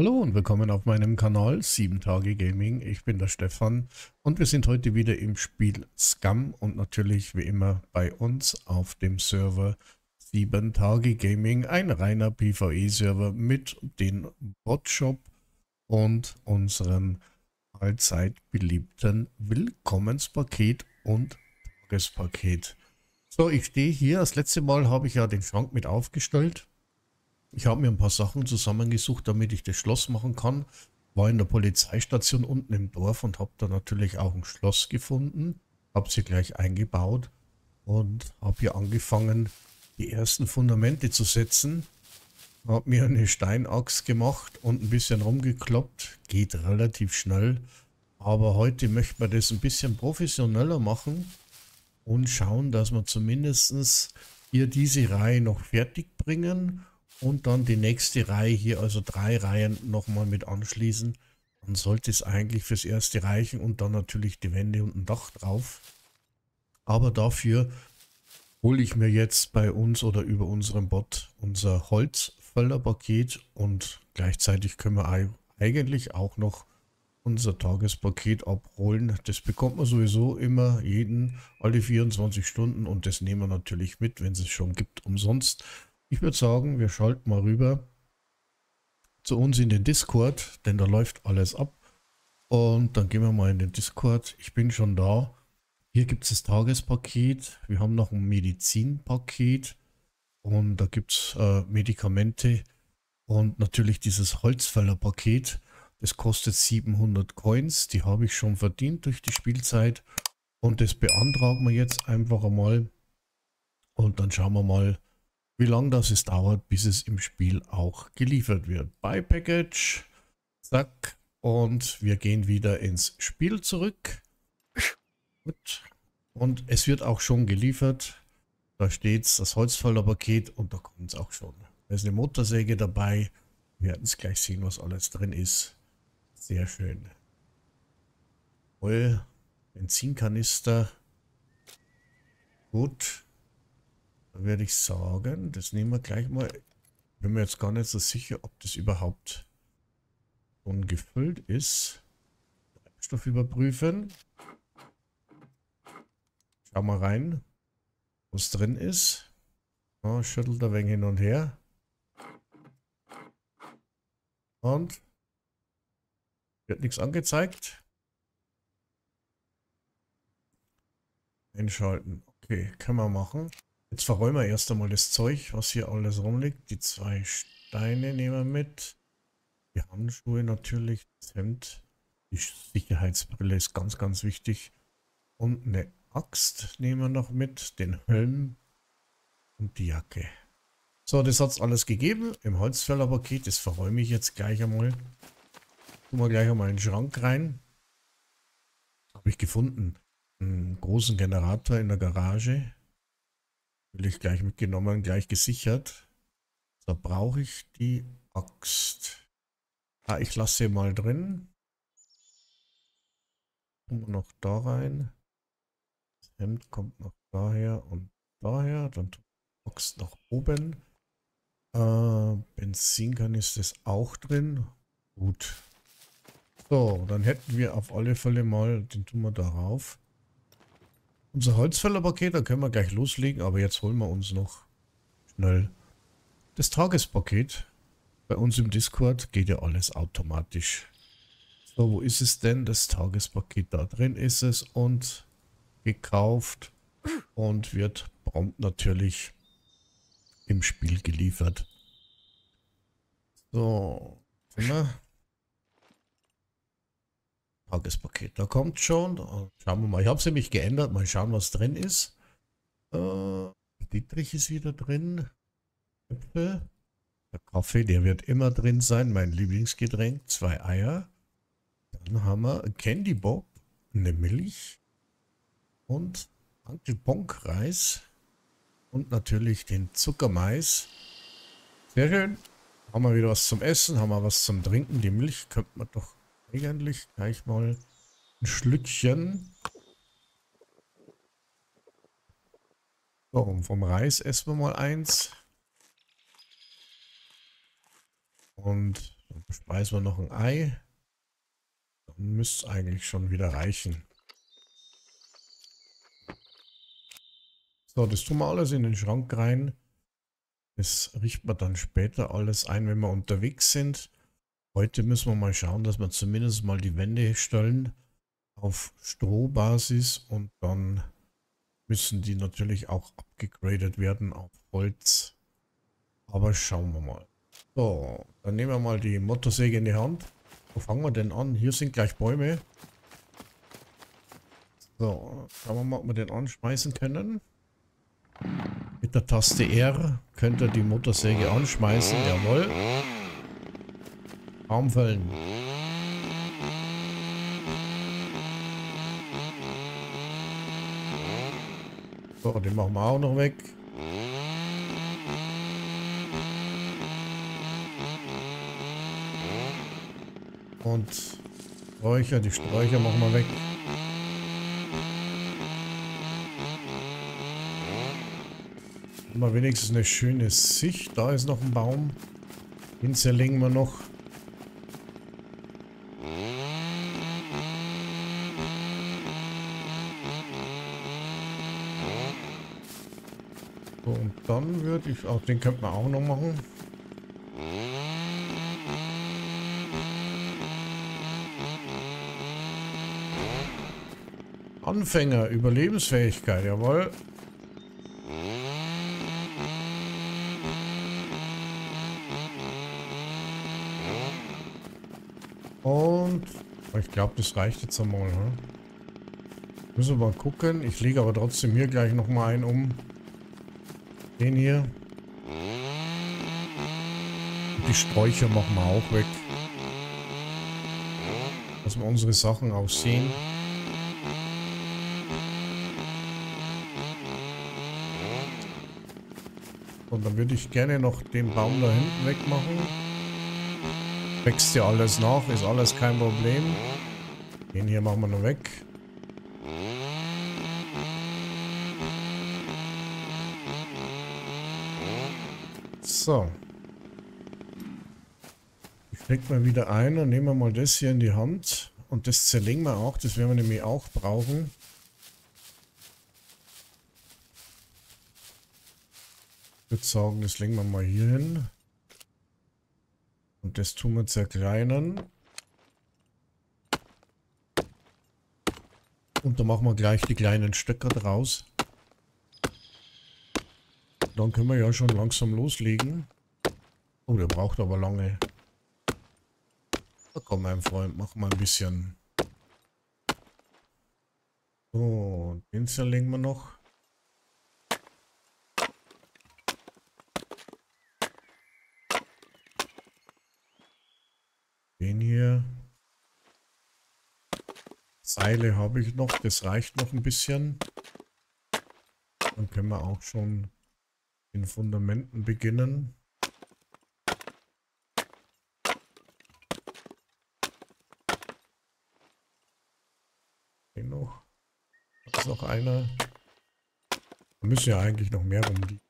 Hallo und willkommen auf meinem Kanal 7 Tage Gaming. Ich bin der Stefan und wir sind heute wieder im Spiel Scum und natürlich wie immer bei uns auf dem Server 7 Tage Gaming, ein reiner PvE-Server mit dem Botshop und unserem allzeit beliebten Willkommenspaket und Tagespaket. So, ich stehe hier. Das letzte Mal habe ich ja den Schrank mit aufgestellt ich habe mir ein paar Sachen zusammengesucht, damit ich das Schloss machen kann. War in der Polizeistation unten im Dorf und habe da natürlich auch ein Schloss gefunden. Habe sie gleich eingebaut und habe hier angefangen, die ersten Fundamente zu setzen. Habe mir eine Steinachs gemacht und ein bisschen rumgekloppt. Geht relativ schnell. Aber heute möchte man das ein bisschen professioneller machen und schauen, dass wir zumindest hier diese Reihe noch fertig bringen und dann die nächste Reihe hier, also drei Reihen nochmal mit anschließen. Dann sollte es eigentlich fürs erste reichen und dann natürlich die Wände und ein Dach drauf. Aber dafür hole ich mir jetzt bei uns oder über unserem Bot unser Holzfällerpaket und gleichzeitig können wir eigentlich auch noch unser Tagespaket abholen. Das bekommt man sowieso immer jeden, alle 24 Stunden und das nehmen wir natürlich mit, wenn es es schon gibt, umsonst. Ich würde sagen, wir schalten mal rüber zu uns in den Discord, denn da läuft alles ab. Und dann gehen wir mal in den Discord. Ich bin schon da. Hier gibt es das Tagespaket. Wir haben noch ein Medizinpaket. Und da gibt es äh, Medikamente. Und natürlich dieses Holzfällerpaket. Das kostet 700 Coins. Die habe ich schon verdient durch die Spielzeit. Und das beantragen wir jetzt einfach einmal. Und dann schauen wir mal, wie lange das es dauert, bis es im Spiel auch geliefert wird. Buy Package, zack, und wir gehen wieder ins Spiel zurück. Gut. Und es wird auch schon geliefert. Da steht das Holzfällerpaket und da kommt es auch schon. Da ist eine Motorsäge dabei. Wir werden es gleich sehen, was alles drin ist. Sehr schön. Voll. Benzinkanister. Gut werde ich sagen, das nehmen wir gleich mal. Bin mir jetzt gar nicht so sicher, ob das überhaupt schon gefüllt ist. Treibstoff überprüfen. Schau mal rein, was drin ist. Oh, schüttelt ein wenig hin und her. Und wird nichts angezeigt. Einschalten. Okay, können wir machen. Jetzt verräumen wir erst einmal das Zeug, was hier alles rumliegt. Die zwei Steine nehmen wir mit. Die Handschuhe natürlich, das Hemd. Die Sicherheitsbrille ist ganz, ganz wichtig. Und eine Axt nehmen wir noch mit. Den Helm und die Jacke. So, das hat es alles gegeben im Holzfällerpaket. Das verräume ich jetzt gleich einmal. Tun wir gleich einmal in den Schrank rein. Habe ich gefunden. Einen großen Generator in der Garage. Natürlich gleich mitgenommen, gleich gesichert. Da brauche ich die Axt. Ah, ich lasse sie mal drin. Wir noch da rein. Das Hemd kommt noch daher und daher. Dann Axt nach oben. Äh, Benzinkanister ist auch drin. Gut. So, dann hätten wir auf alle Fälle mal, den tun wir darauf. Unser Holzfällerpaket, da können wir gleich loslegen, aber jetzt holen wir uns noch schnell das Tagespaket. Bei uns im Discord geht ja alles automatisch. So, wo ist es denn? Das Tagespaket, da drin ist es und gekauft und wird prompt natürlich im Spiel geliefert. So, wir. Tagespaket. Da kommt schon. Schauen wir mal. Ich habe es nämlich geändert. Mal schauen, was drin ist. Äh, Dietrich ist wieder drin. Äpfel. Der Kaffee, der wird immer drin sein. Mein Lieblingsgetränk. Zwei Eier. Dann haben wir Candy Bob. Eine Milch. Und Uncle Bonk Reis. Und natürlich den Zuckermais. Sehr schön. Haben wir wieder was zum Essen. Haben wir was zum Trinken. Die Milch könnte man doch eigentlich gleich mal ein Schlückchen. So, und vom Reis essen wir mal eins. Und dann Speisen wir noch ein Ei. Dann müsste es eigentlich schon wieder reichen. So, das tun wir alles in den Schrank rein. Das richten wir dann später alles ein, wenn wir unterwegs sind. Heute müssen wir mal schauen, dass wir zumindest mal die Wände stellen auf Strohbasis und dann müssen die natürlich auch abgegradet werden auf Holz. Aber schauen wir mal. So, dann nehmen wir mal die Motorsäge in die Hand. Wo fangen wir denn an? Hier sind gleich Bäume. So, schauen wir mal, ob wir den anschmeißen können. Mit der Taste R könnt ihr die Motorsäge anschmeißen. Jawohl. Baumfällen. So, den machen wir auch noch weg. Und Sträucher, die Sträucher machen wir weg. Mal wenigstens eine schöne Sicht. Da ist noch ein Baum. Den zerlegen wir noch. So, und dann würde ich auch, den könnte man auch noch machen. Anfänger, Überlebensfähigkeit, jawohl. Und ich glaube, das reicht jetzt einmal. Ne? Müssen wir mal gucken. Ich lege aber trotzdem hier gleich nochmal einen um. Den hier. Die Sträucher machen wir auch weg. Dass wir unsere Sachen auch sehen. Und dann würde ich gerne noch den Baum da hinten wegmachen. Wächst ja alles nach, ist alles kein Problem. Den hier machen wir noch weg. So. Leg mal wieder ein und nehmen wir mal das hier in die Hand. Und das zerlegen wir auch, das werden wir nämlich auch brauchen. Ich würde sagen, das legen wir mal hier hin. Und das tun wir zerkleinern. Und da machen wir gleich die kleinen Stöcker draus. Dann können wir ja schon langsam loslegen. Oh, der braucht aber lange. Komm, mein Freund, mach mal ein bisschen. So, den zerlegen wir noch. Den hier. Seile habe ich noch, das reicht noch ein bisschen. Dann können wir auch schon den Fundamenten beginnen. Den noch. Da ist noch einer. Da müssen ja eigentlich noch mehr rumliegen.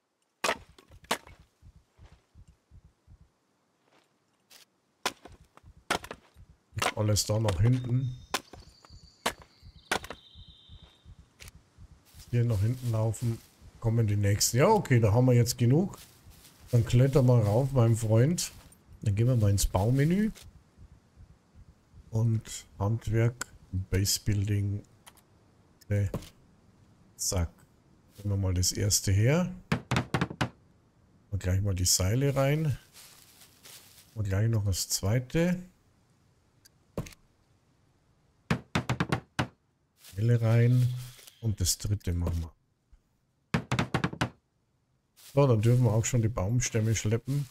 Alles da nach hinten. Hier nach hinten laufen. Kommen die nächsten. Ja, okay, da haben wir jetzt genug. Dann kletter mal rauf, mein Freund. Dann gehen wir mal ins Baumenü. Und Handwerk, Base Building. Okay. Zack. Nehmen wir mal das erste her. Und gleich mal die Seile rein. Und gleich noch das zweite. Teile rein. Und das dritte machen wir. So, dann dürfen wir auch schon die Baumstämme schleppen.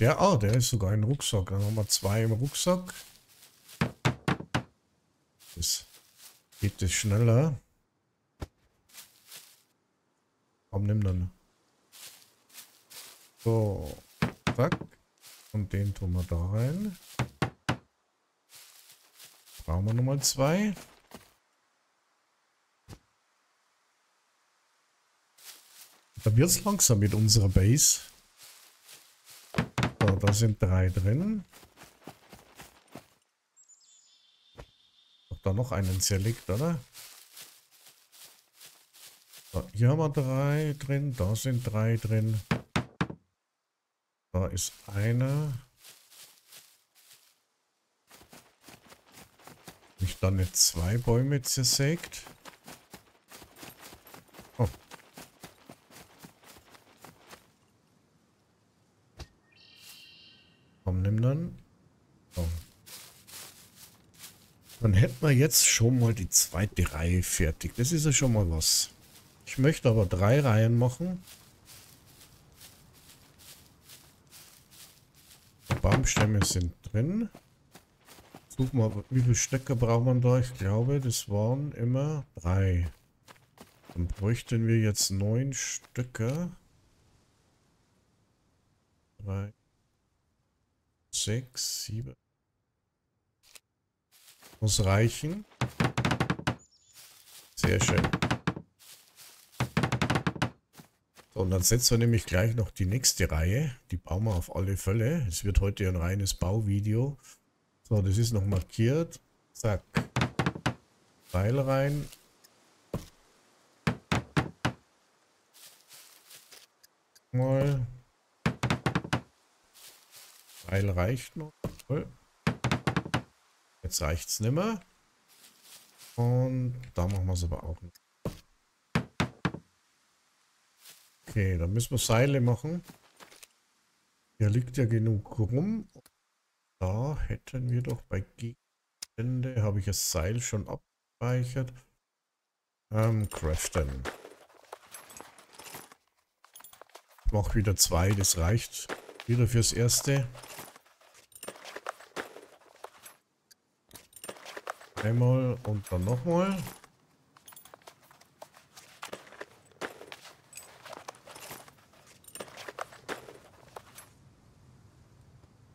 Der, ah, der ist sogar ein Rucksack. Dann haben wir zwei im Rucksack. Das geht es schneller. Komm, nimm dann. So, zack. Und den tun wir da rein. Brauchen wir nochmal zwei. Da wird es langsam mit unserer Base. So, da sind drei drin. Da noch einen Select, oder? So, hier haben wir drei drin, da sind drei drin. Da ist einer. Ich dann nicht zwei Bäume zersägt. Oh. Komm, nimm dann. Oh. Hätten wir jetzt schon mal die zweite Reihe fertig. Das ist ja schon mal was. Ich möchte aber drei Reihen machen. Baumstämme sind drin. Suchen wir, wie viele Stöcke braucht man da? Ich glaube, das waren immer drei. Dann bräuchten wir jetzt neun Stöcke. Drei, sechs, sieben. Muss reichen. Sehr schön. und dann setzen wir nämlich gleich noch die nächste Reihe. Die bauen wir auf alle Fälle. Es wird heute ein reines Bauvideo. So, das ist noch markiert. Zack. Pfeil rein. Mal. Pfeil reicht noch. Jetzt reicht es nicht mehr. Und da machen wir es aber auch nicht. Okay, dann müssen wir Seile machen. Hier liegt ja genug rum. Da hätten wir doch bei Gegenstände, habe ich das Seil schon abgespeichert. Ähm, craften. Ich mache wieder zwei, das reicht wieder fürs erste. Einmal und dann nochmal.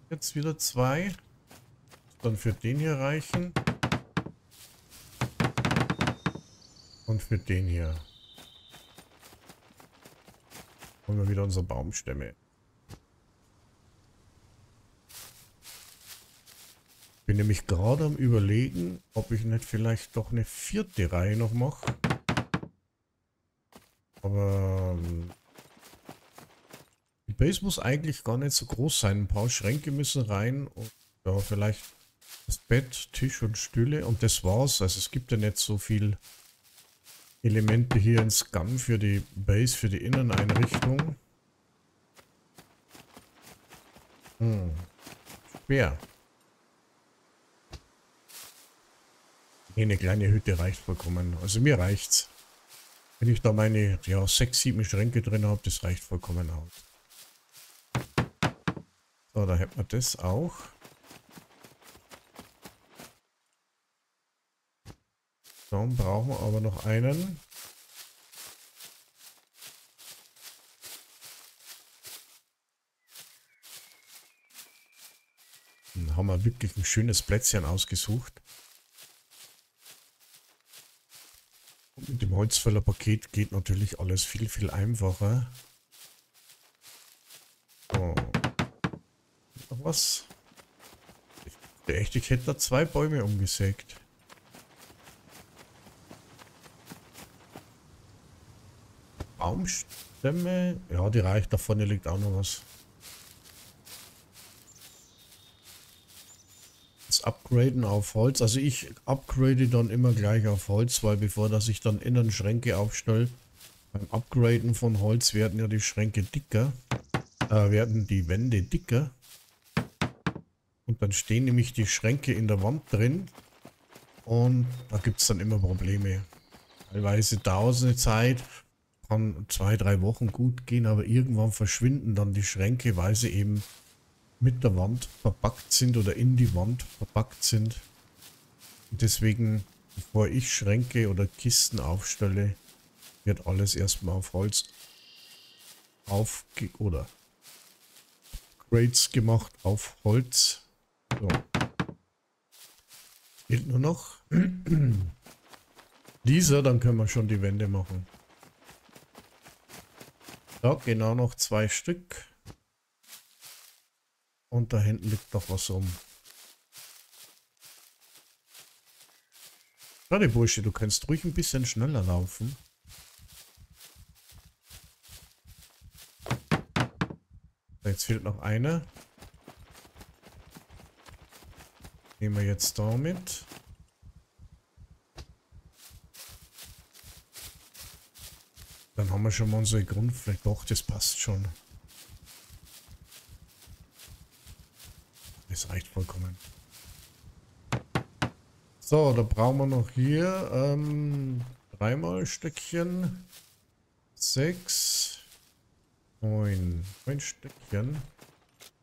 Jetzt wieder zwei. Dann für den hier reichen. Und für den hier. Holen wir wieder unsere Baumstämme. Bin nämlich gerade am überlegen, ob ich nicht vielleicht doch eine vierte Reihe noch mache. Aber ähm, die Base muss eigentlich gar nicht so groß sein. Ein paar Schränke müssen rein und ja, vielleicht das Bett, Tisch und Stühle und das war's. Also es gibt ja nicht so viel Elemente hier in Scum für die Base, für die Inneneinrichtung. Hm. Schwer. Eine kleine Hütte reicht vollkommen. Also mir reicht's. Wenn ich da meine ja, sechs, sieben Schränke drin habe, das reicht vollkommen aus. So, da hätten wir das auch. Dann brauchen wir aber noch einen. Dann haben wir wirklich ein schönes Plätzchen ausgesucht. Mit dem Holzfällerpaket geht natürlich alles viel, viel einfacher. Noch was? Ich dachte echt, ich hätte da zwei Bäume umgesägt. Baumstämme? Ja, die reicht. Da vorne liegt auch noch was. Upgraden auf Holz. Also ich upgrade dann immer gleich auf Holz, weil bevor dass ich dann innen Schränke aufstelle, beim Upgraden von Holz werden ja die Schränke dicker. Äh, werden die Wände dicker. Und dann stehen nämlich die Schränke in der Wand drin. Und da gibt es dann immer Probleme. Teilweise dauert es eine Zeit, kann zwei, drei Wochen gut gehen, aber irgendwann verschwinden dann die Schränke, weil sie eben mit der Wand verpackt sind oder in die Wand verpackt sind. Und deswegen, bevor ich Schränke oder Kisten aufstelle, wird alles erstmal auf Holz aufge... oder Grades gemacht auf Holz so. Fehlt nur noch dieser, dann können wir schon die Wände machen. So, genau noch zwei Stück. Und da hinten liegt doch was um. Schade, Bursche, du kannst ruhig ein bisschen schneller laufen. Jetzt fehlt noch eine. Nehmen wir jetzt da mit. Dann haben wir schon mal unsere Grundfläche. Doch, das passt schon. Reicht vollkommen. So, da brauchen wir noch hier ähm, dreimal Stückchen. Sechs. Neun. Neun Stückchen.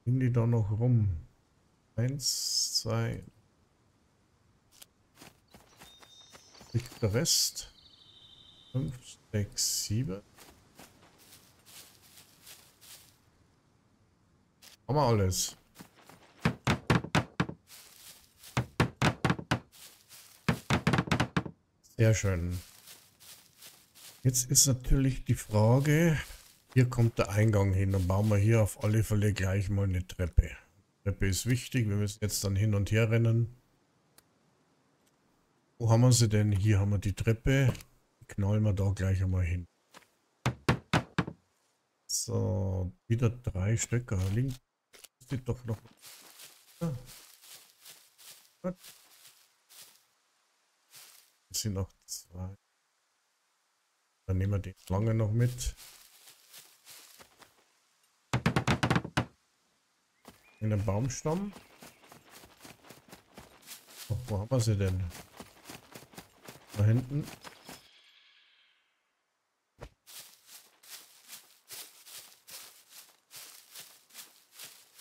Liegen die da noch rum? Eins, zwei. Liegt der Rest. Fünf, sechs, sieben. Haben wir alles. Sehr schön. Jetzt ist natürlich die Frage, hier kommt der Eingang hin. Dann bauen wir hier auf alle Fälle gleich mal eine Treppe. Treppe ist wichtig. Wir müssen jetzt dann hin und her rennen. Wo haben wir sie denn? Hier haben wir die Treppe. Knallen wir da gleich einmal hin. So, wieder drei Stöcker. Links steht doch noch. Ja. Sind noch zwei. Dann nehmen wir die Schlange noch mit. In den Baumstamm. Oh, wo haben wir sie denn? Da hinten.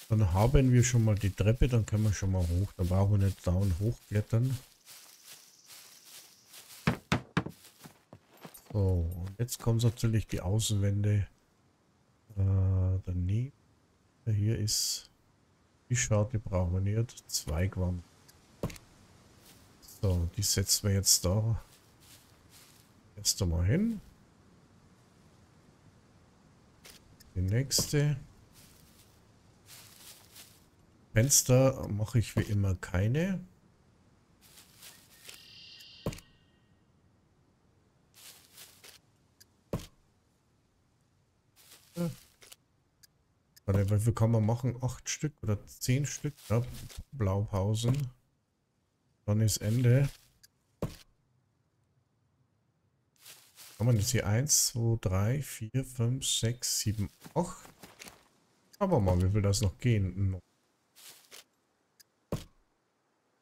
Dann haben wir schon mal die Treppe, dann können wir schon mal hoch. Dann brauchen wir nicht down hochklettern. So, jetzt kommt natürlich die Außenwände äh, daneben. Hier ist die Scharte brauchen wir nicht. Zweigwand. So, die setzen wir jetzt da erst einmal hin. Die nächste. Fenster mache ich wie immer keine. Warte, wie viel kann man machen? Acht Stück oder zehn Stück? Ja, Blaupausen. Dann ist Ende. Kann man jetzt hier 1, 2, 3, 4, 5, 6, 7, 8. Aber mal, wie will das noch gehen?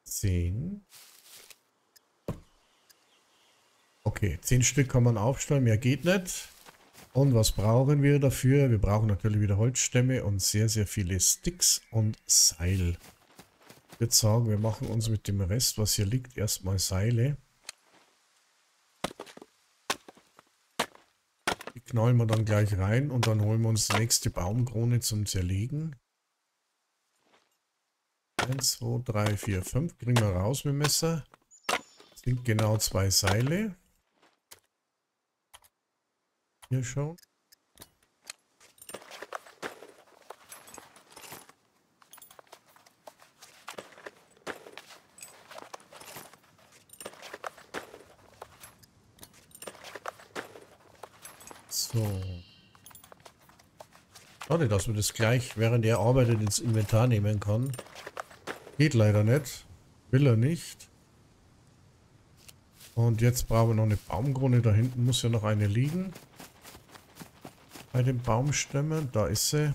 10. Okay, 10 Stück kann man aufstellen, mehr geht nicht. Und was brauchen wir dafür? Wir brauchen natürlich wieder Holzstämme und sehr, sehr viele Sticks und Seil. Ich würde sagen, wir machen uns mit dem Rest, was hier liegt, erstmal Seile. Die knallen wir dann gleich rein und dann holen wir uns die nächste Baumkrone zum Zerlegen. 1, 2, 3, 4, 5 kriegen wir raus mit dem Messer. Das sind genau zwei Seile. Hier schauen. So. Schade, dass man das gleich, während er arbeitet, ins Inventar nehmen kann. Geht leider nicht. Will er nicht. Und jetzt brauchen wir noch eine Baumkrone. Da hinten muss ja noch eine liegen bei den Baumstämmen. Da ist sie.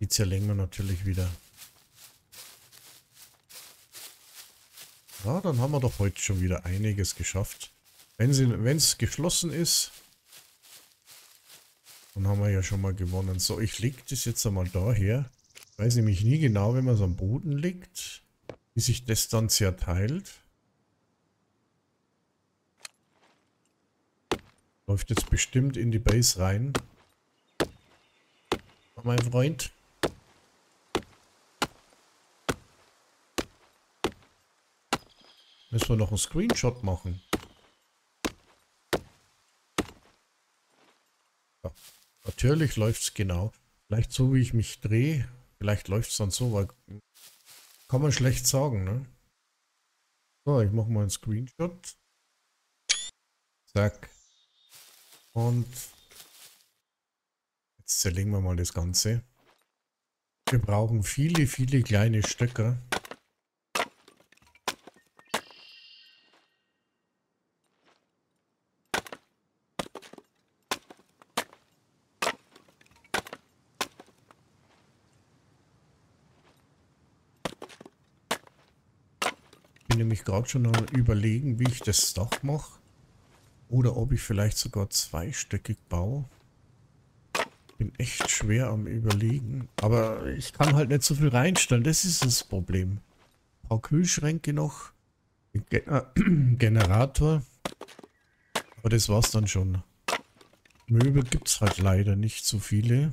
Die zerlegen wir natürlich wieder. Ja, dann haben wir doch heute schon wieder einiges geschafft. Wenn es geschlossen ist, dann haben wir ja schon mal gewonnen. So, ich lege das jetzt einmal daher. Ich weiß nämlich nie genau, wenn man so am Boden liegt, wie sich das dann zerteilt. Läuft jetzt bestimmt in die Base rein. Mein Freund. Müssen wir noch einen Screenshot machen. Ja, natürlich läuft es genau. Vielleicht so, wie ich mich drehe. Vielleicht läuft es dann so, weil kann man schlecht sagen, ne? So, ich mache mal einen Screenshot. Zack. Und jetzt zerlegen wir mal das Ganze. Wir brauchen viele, viele kleine Stöcker. bin nämlich gerade schon überlegen, wie ich das Dach mache. Oder ob ich vielleicht sogar zweistöckig baue. Bin echt schwer am überlegen. Aber ich kann halt nicht so viel reinstellen. Das ist das Problem. Ein paar Kühlschränke noch. Generator. Aber das war's dann schon. Möbel gibt es halt leider nicht so viele.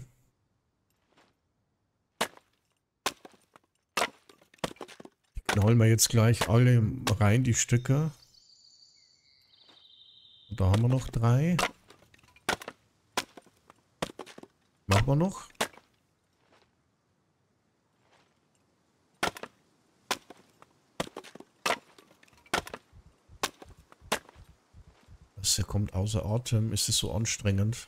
knallen wir jetzt gleich alle rein, die Stücke. Da haben wir noch drei. Machen wir noch. Das hier kommt außer Atem. Ist es so anstrengend?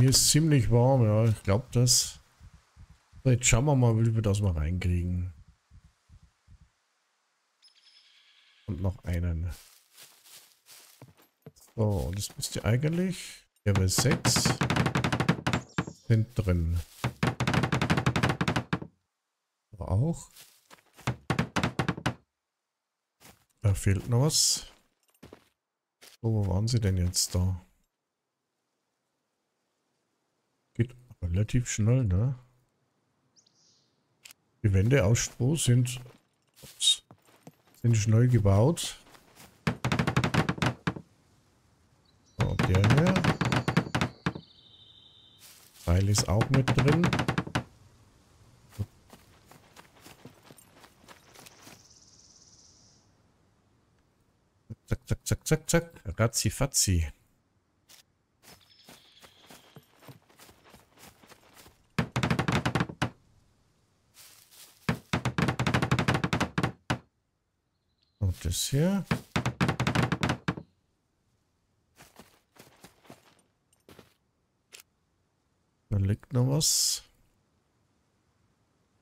Mir ist ziemlich warm, ja. Ich glaube das. Jetzt schauen wir mal, wie wir das mal reinkriegen. Und noch einen. So, das müsste eigentlich. Level 6 sind drin. Aber auch. Da fehlt noch was. So, wo waren sie denn jetzt da? Geht relativ schnell, ne? Die Wände aus Stroh sind, ups, sind schnell gebaut. So, der hier. Pfeil ist auch mit drin. Zack, zack, zack, zack, zack. Ratzi, fatzi. Das hier. Da liegt noch was.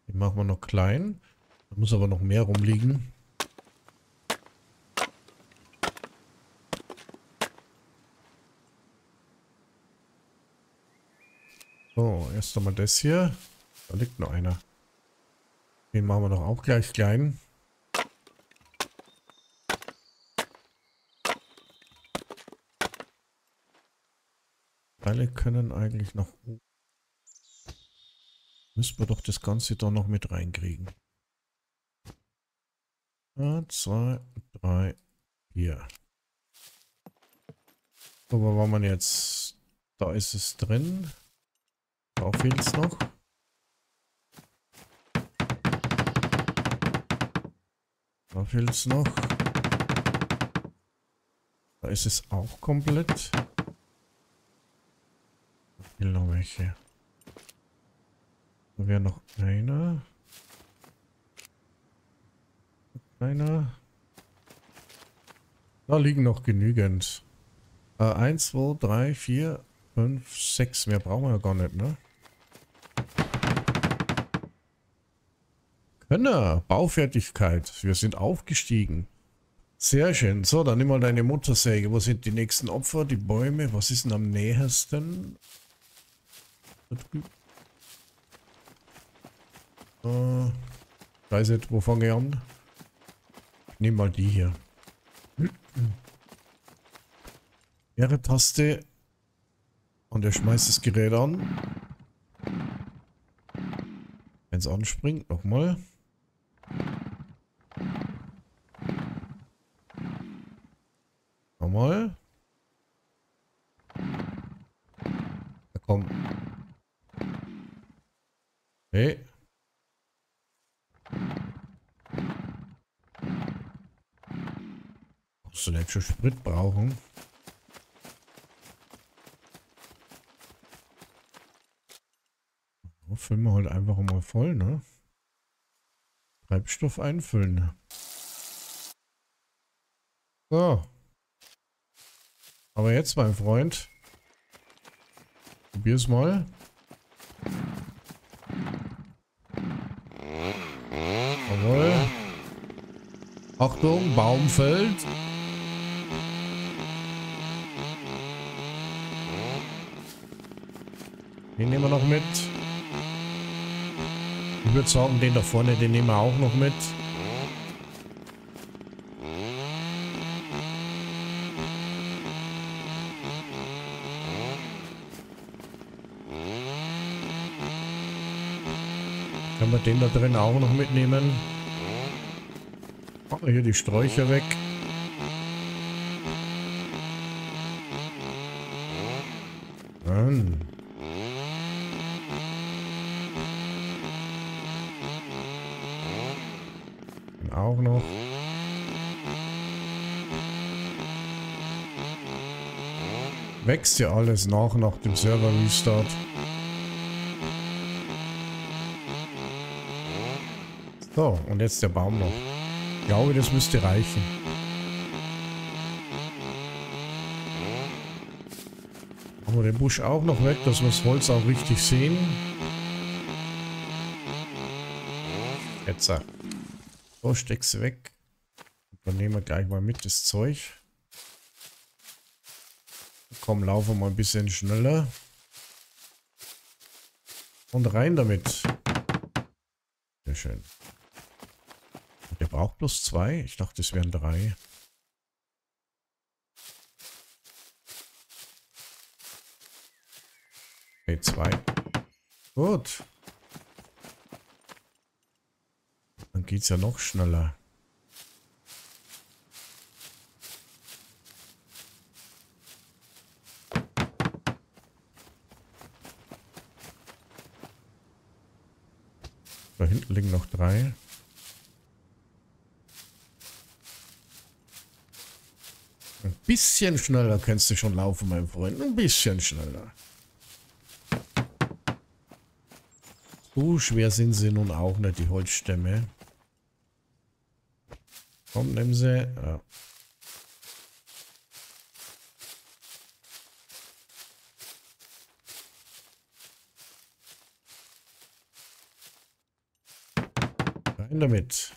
Den machen wir noch klein. Da muss aber noch mehr rumliegen. So, erst einmal das hier. Da liegt noch einer. Den machen wir doch auch gleich klein. Alle können eigentlich noch... Müssen wir doch das Ganze da noch mit reinkriegen. Ja, zwei, drei, vier. So, wo war man jetzt? Da ist es drin. Da fehlt es noch. Da fehlt es noch. Da ist es auch komplett fehlen noch welche. Da wäre noch einer. Einer. Da liegen noch genügend. Äh, 1, 2, 3, 4, 5, 6. Mehr brauchen wir ja gar nicht, ne? Könner, Baufertigkeit. Wir sind aufgestiegen. Sehr schön. So, dann nimm mal deine Muttersäge. Wo sind die nächsten Opfer? Die Bäume. Was ist denn am nähersten? Äh, nicht, wo fange ich an? Ich nehme mal die hier. Ihre Taste. Und er schmeißt das Gerät an. Wenn es anspringt, nochmal. Nochmal. Nee. Musst du denn schon Sprit brauchen? Füllen wir halt einfach mal voll, ne? Treibstoff einfüllen. So. Aber jetzt, mein Freund, probier's mal. Achtung, Baum fällt. Den nehmen wir noch mit. Ich würde sagen, den da vorne, den nehmen wir auch noch mit. Können wir den da drin auch noch mitnehmen? Wir hier die Sträucher weg. Dann. auch noch. Wächst ja alles nach nach dem Server Restart. So, und jetzt der Baum noch. Ich glaube, das müsste reichen. Machen wir den Busch auch noch weg, dass wir das Holz auch richtig sehen. Jetzt. So, steck's weg. Dann nehmen wir gleich mal mit das Zeug. Komm, laufen wir mal ein bisschen schneller. Und rein damit. Sehr schön. Braucht bloß zwei. Ich dachte, es wären drei. Okay, zwei. Gut. Dann geht es ja noch schneller. Da hinten liegen noch drei. Ein bisschen schneller kannst du schon laufen, mein Freund. Ein bisschen schneller. So schwer sind sie nun auch nicht, die Holzstämme. Komm, nimm sie. Ja. Rein damit.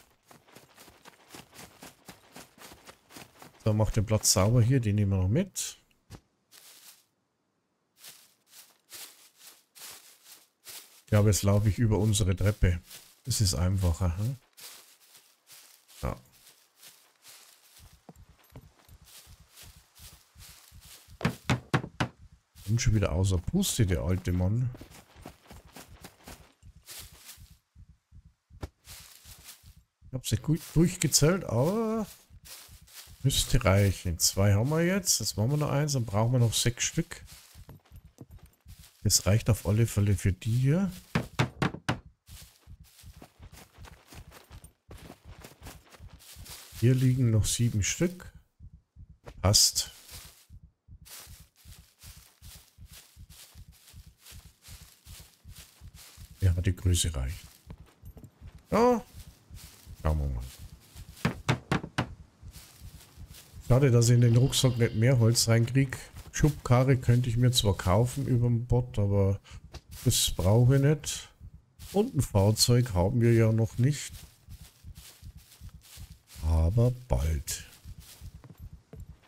So, mach den Platz sauber hier, den nehmen wir noch mit. Ja, aber jetzt laufe ich über unsere Treppe. Das ist einfacher. Hm? Ja. Und schon wieder außer Puste, der alte Mann. Ich habe sie gut durchgezählt, aber müsste reichen. Zwei haben wir jetzt. Jetzt machen wir noch eins, dann brauchen wir noch sechs Stück. Das reicht auf alle Fälle für die hier. Hier liegen noch sieben Stück. Passt. Ja, die Größe reicht. Ja. Schauen wir mal. Schade, dass ich in den Rucksack nicht mehr Holz reinkriege. Schubkarre könnte ich mir zwar kaufen über den Bot, aber das brauche ich nicht. Und ein Fahrzeug haben wir ja noch nicht. Aber bald.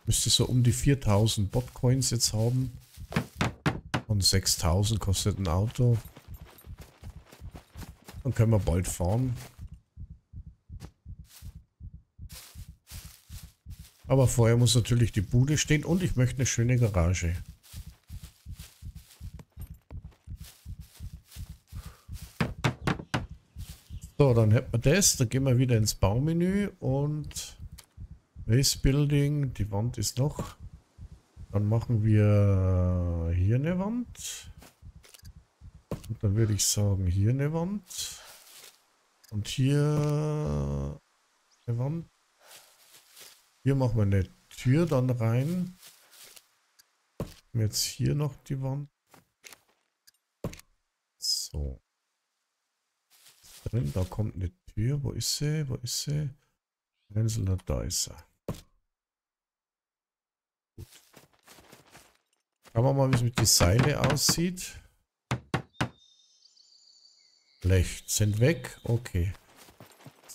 Müsste so um die 4000 Botcoins jetzt haben. Und 6000 kostet ein Auto. Dann können wir bald fahren. Aber vorher muss natürlich die Bude stehen und ich möchte eine schöne Garage. So, dann hätten wir das. Dann gehen wir wieder ins Baumenü und Base Building. Die Wand ist noch. Dann machen wir hier eine Wand. Und dann würde ich sagen, hier eine Wand. Und hier eine Wand. Hier machen wir eine Tür dann rein. Jetzt hier noch die Wand. So. drin. Da kommt eine Tür. Wo ist sie? Wo ist sie? Einzelner, da ist er. Gut. Schauen wir mal, wie es mit den Seile aussieht. Schlecht. Sind weg. Okay.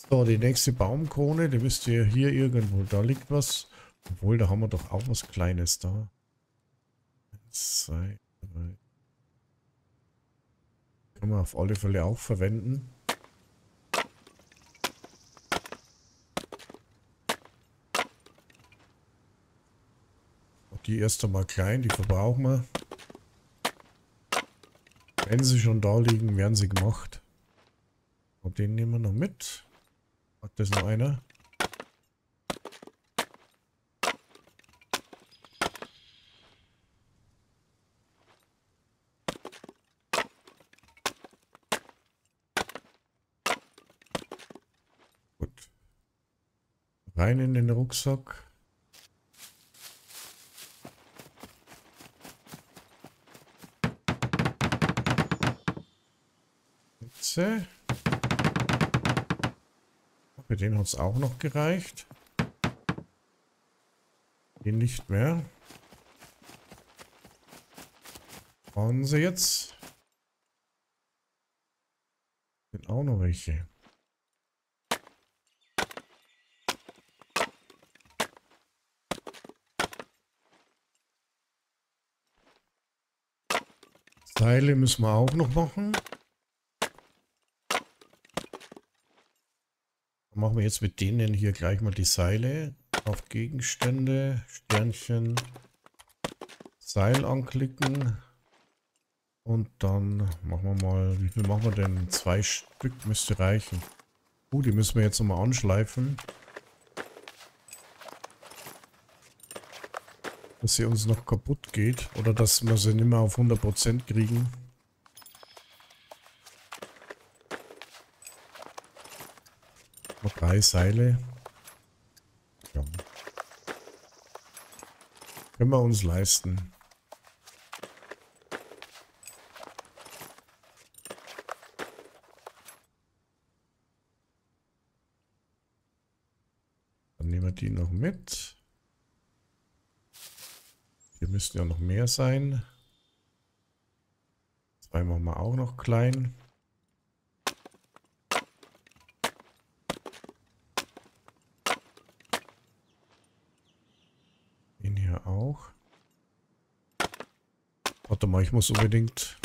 So, die nächste Baumkrone, die müsste ja hier irgendwo. Da liegt was. Obwohl, da haben wir doch auch was Kleines da. Eins, zwei, drei. Kann man auf alle Fälle auch verwenden. Die erst einmal klein, die verbrauchen wir. Wenn sie schon da liegen, werden sie gemacht. Und den nehmen wir noch mit. Hat das noch einer? Gut. Rein in den Rucksack. Spitze. Für den hat es auch noch gereicht. Den nicht mehr. Brauchen sie jetzt? Sind auch noch welche. Seile müssen wir auch noch machen. Machen wir jetzt mit denen hier gleich mal die Seile auf Gegenstände, Sternchen, Seil anklicken. Und dann machen wir mal, wie viel machen wir denn? Zwei Stück müsste reichen. Uh, die müssen wir jetzt nochmal anschleifen. Dass sie uns noch kaputt geht. Oder dass wir sie nicht mehr auf 100% kriegen. Drei Seile. Ja. Können wir uns leisten. Nehmen wir die noch mit. Hier müssten ja noch mehr sein. Zwei machen wir auch noch klein. Warte mal, ich muss unbedingt...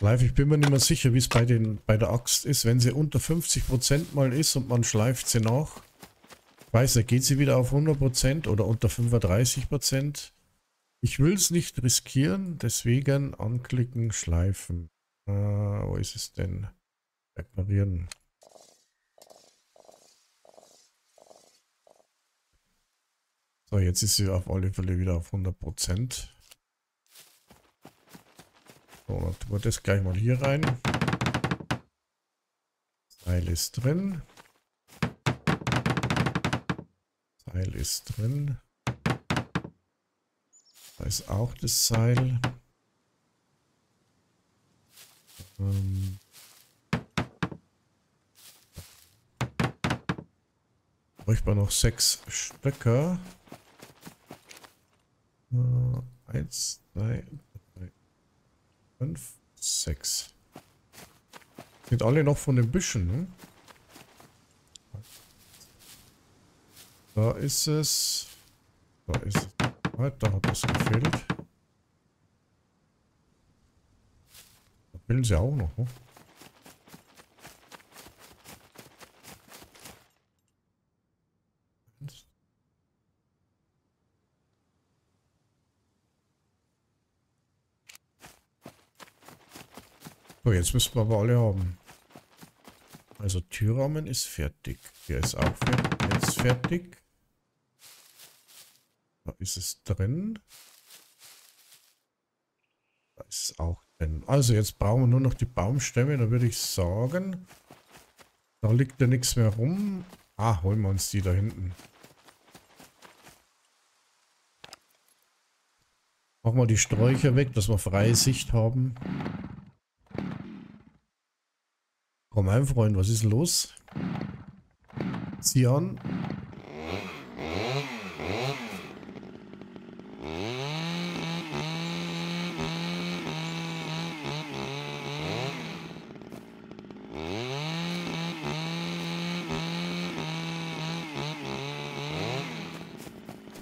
Live, ich bin mir nicht mehr sicher, wie es bei, bei der Axt ist. Wenn sie unter 50% mal ist und man schleift sie nach, weiß, da geht sie wieder auf 100% oder unter 35%. Ich will es nicht riskieren, deswegen anklicken, schleifen. Äh, wo ist es denn? Reparieren. So, jetzt ist sie auf alle Fälle wieder auf 100%. So, dann tun wir das gleich mal hier rein. Seil ist drin. Seil ist drin. Da ist auch das Seil. Ähm bräuchte man noch sechs Stöcker. Äh, eins, zwei, 5, 6. Sind alle noch von den Büschen, ne? Da ist es. Da ist es. Da hat das gefehlt. Da fehlen sie auch noch, ne? So, jetzt müssen wir aber alle haben. Also Türrahmen ist fertig. Der ist auch fertig. Jetzt fertig. Da ist es drin. Da ist es auch drin. Also jetzt brauchen wir nur noch die Baumstämme. Da würde ich sagen, da liegt ja nichts mehr rum. Ah, holen wir uns die da hinten. Machen wir die Sträucher weg, dass wir freie Sicht haben. Komm, mein Freund, was ist los? Sieh an.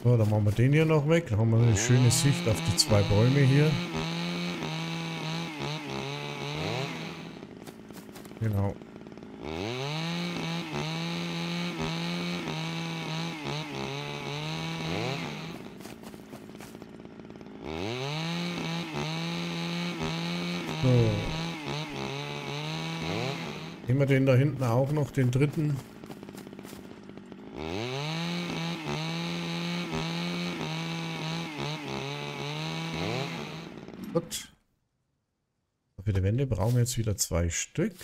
So, dann machen wir den hier noch weg. Dann haben wir eine schöne Sicht auf die zwei Bäume hier. Genau. So. Nehmen wir den da hinten auch noch, den dritten. Gut. Für die Wände brauchen wir jetzt wieder zwei Stück.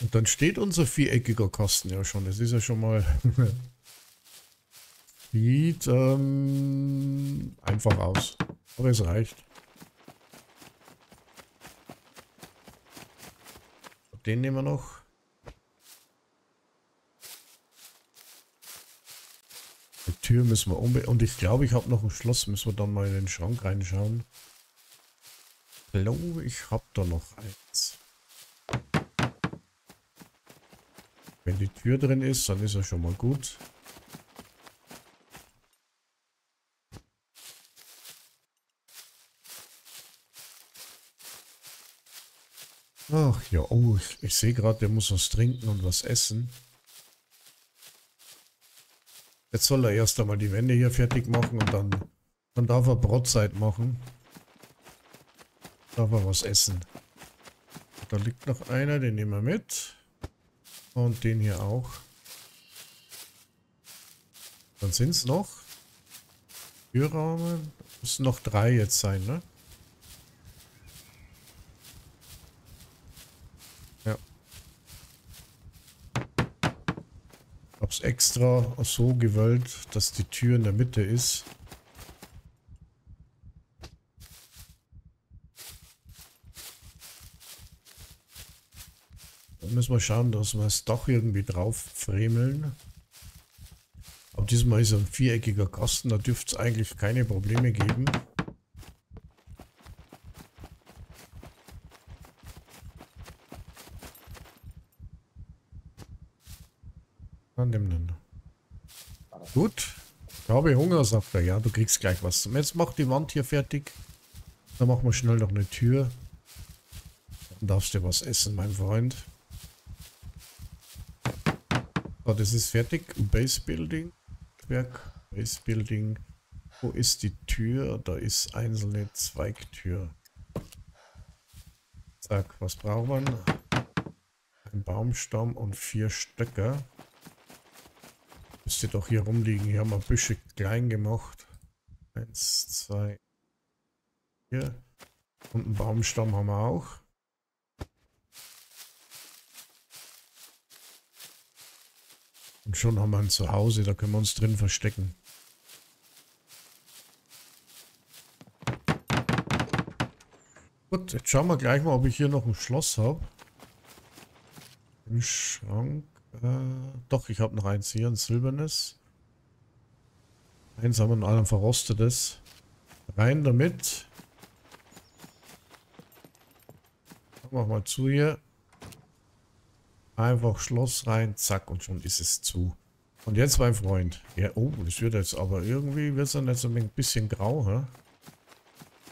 Und dann steht unser viereckiger Kasten ja schon. Das ist ja schon mal... Sieht ähm, einfach aus. Aber es reicht. Den nehmen wir noch. Die Tür müssen wir unbedingt... Und ich glaube, ich habe noch ein Schloss. Müssen wir dann mal in den Schrank reinschauen. Ich glaube, ich habe da noch eins. Wenn die Tür drin ist, dann ist er schon mal gut. Ach ja, oh, ich, ich sehe gerade, der muss was trinken und was essen. Jetzt soll er erst einmal die Wände hier fertig machen und dann, dann darf er Brotzeit machen. Darf er was essen. Da liegt noch einer, den nehmen wir mit. Und den hier auch. Dann sind es noch. Türrahmen. Müssen noch drei jetzt sein, ne? Es extra so gewollt, dass die Tür in der Mitte ist. Dann müssen wir schauen, dass wir es doch irgendwie drauf fremeln. Aber diesmal ist ein viereckiger Kasten, da dürfte es eigentlich keine Probleme geben. Dann nimm den. Gut. Ich habe Hunger, sagt er. Ja, du kriegst gleich was. Jetzt mach die Wand hier fertig. Dann machen wir schnell noch eine Tür. Dann darfst du was essen, mein Freund. So, das ist fertig. Base Building. Werk. Base Building. Wo ist die Tür? Da ist einzelne Zweigtür. Zack, was braucht man? Ein Baumstamm und vier Stöcker. Müsste doch hier rumliegen. Hier haben wir Büsche klein gemacht. Eins, zwei, vier. Und einen Baumstamm haben wir auch. Und schon haben wir ein Zuhause, da können wir uns drin verstecken. Gut, jetzt schauen wir gleich mal, ob ich hier noch ein Schloss habe. Im Schrank. Äh, doch, ich habe noch eins hier, ein silbernes. Eins haben wir und ein verrostetes. Rein damit. Mach mal zu hier. Einfach Schloss rein, zack, und schon ist es zu. Und jetzt, mein Freund. Ja, oh, das wird jetzt aber irgendwie, wird es dann jetzt ein bisschen grau, hä?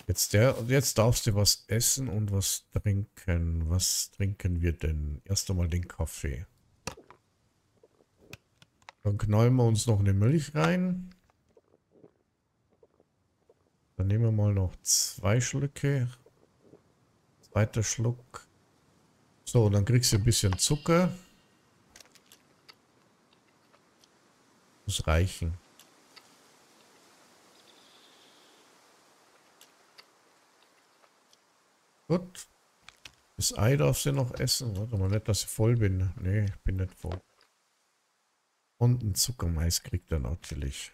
Jetzt, der, jetzt darfst du was essen und was trinken. Was trinken wir denn? Erst einmal den Kaffee. Dann knallen wir uns noch eine Milch rein. Dann nehmen wir mal noch zwei Schlücke. Zweiter Schluck. So, dann kriegst du ein bisschen Zucker. Muss reichen. Gut. Das Ei darfst du noch essen. Warte mal, nicht, dass ich voll bin. Nee, ich bin nicht voll. Und ein Zuckermais kriegt er natürlich.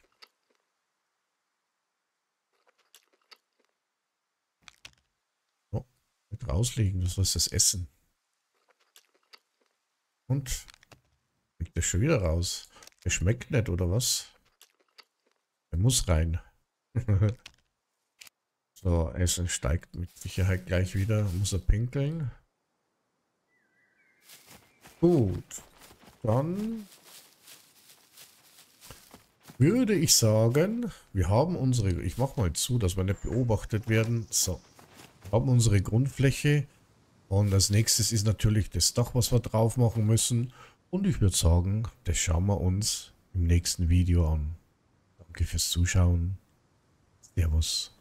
Oh, bleibt rauslegen. Das ist das Essen. Und? Liegt das schon wieder raus? Der schmeckt nicht, oder was? Er muss rein. so, Essen steigt mit Sicherheit gleich wieder. Muss er pinkeln. Gut. Dann würde ich sagen, wir haben unsere, ich mache mal zu, dass wir nicht beobachtet werden. So, wir haben unsere Grundfläche und als nächstes ist natürlich das Dach, was wir drauf machen müssen. Und ich würde sagen, das schauen wir uns im nächsten Video an. Danke fürs Zuschauen. Servus.